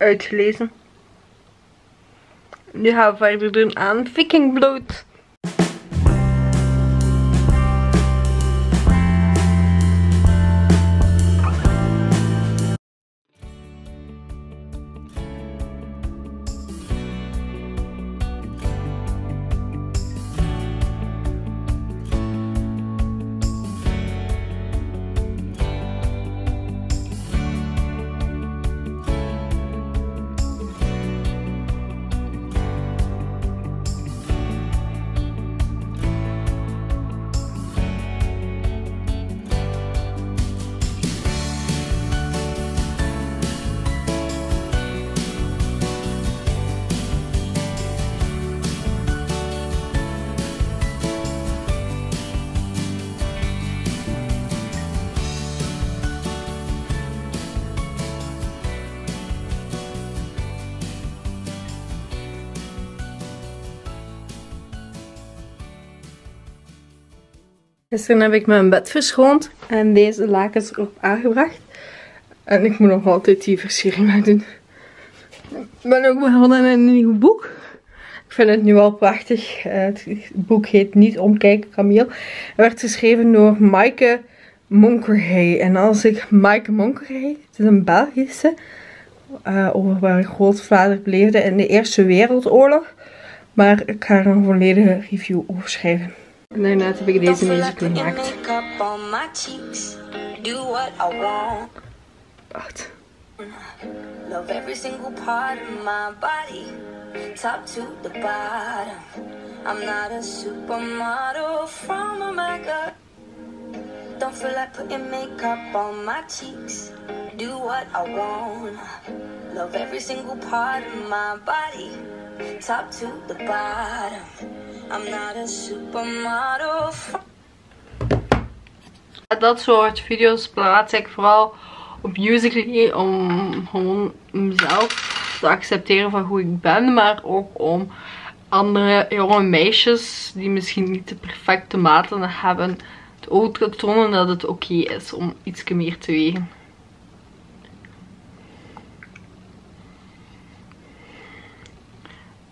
uitgelezen. Nu gaan we verder doen aan vikingbloed. Gisteren heb ik mijn bed verschoond en deze lakens erop aangebracht. En ik moet nog altijd die versiering doen. Ik ben ook begonnen in een nieuw boek. Ik vind het nu wel prachtig. Eh, het boek heet Niet omkijken Camille. Het werd geschreven door Maaike Monkerhey. En als ik Maaike Monkerhey, het is een Belgische, uh, over waar grootvader leefde in de Eerste Wereldoorlog. Maar ik ga er een volledige review over schrijven. Daarna heb ik deze muziek gemaakt. Wacht. Love every single part of my body, top to the bottom. I'm not a supermodel from America. Don't feel like putting makeup on my cheeks. Do what I want. Love every single part of my body, top to the bottom. I'm not a supermodel. Dat soort video's plaats ik vooral op Musical.ly om gewoon mezelf te accepteren van hoe ik ben. Maar ook om andere jonge meisjes die misschien niet de perfecte maten hebben. Ook te tonen dat het oké is om iets meer te wegen.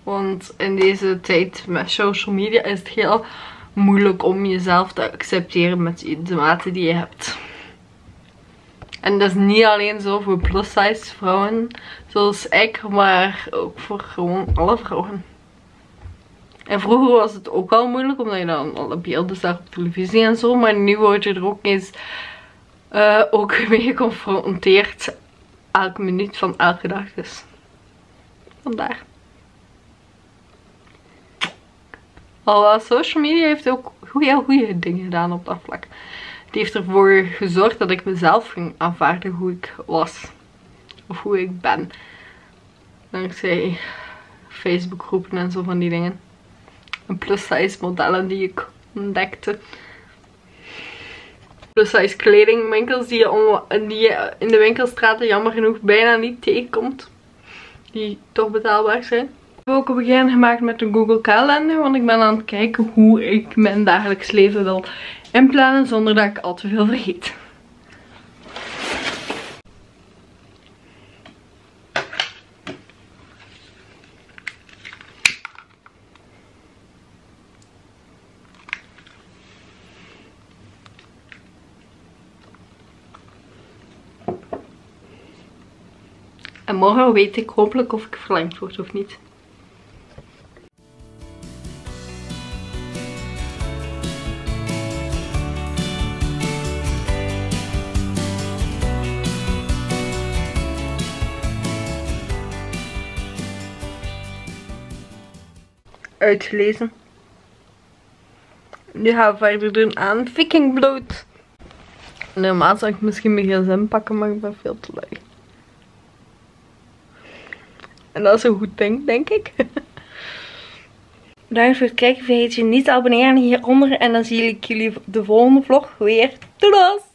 Want in deze tijd met social media is het heel moeilijk om jezelf te accepteren met de maten die je hebt. En dat is niet alleen zo voor plus size vrouwen zoals ik, maar ook voor gewoon alle vrouwen. En vroeger was het ook al moeilijk, omdat je dan alle beelden zag op televisie en zo. Maar nu word je er ook eens uh, ook mee geconfronteerd elke minuut van elke dag. Dus vandaar. Al social media heeft ook heel goede dingen gedaan op dat vlak. Het heeft ervoor gezorgd dat ik mezelf ging aanvaarden hoe ik was. Of hoe ik ben. Dankzij Facebook groepen en zo van die dingen. En plus size modellen die ik ontdekte. Plus size kledingwinkels die die je in de winkelstraten jammer genoeg bijna niet tegenkomt. Die toch betaalbaar zijn heb ook een begin gemaakt met de Google Calendar. Want ik ben aan het kijken hoe ik mijn dagelijks leven wil inplannen zonder dat ik al te veel vergeet. En morgen weet ik hopelijk of ik verlengd word of niet. Uitgelezen. Nu gaan we verder doen aan vikingbloed. Normaal zou ik misschien mijn gsm pakken, maar ik ben veel te lui. En dat is een goed ding, denk ik. Bedankt voor het kijken. Vergeet je niet te abonneren hieronder. En dan zie ik jullie de volgende vlog weer. Doei!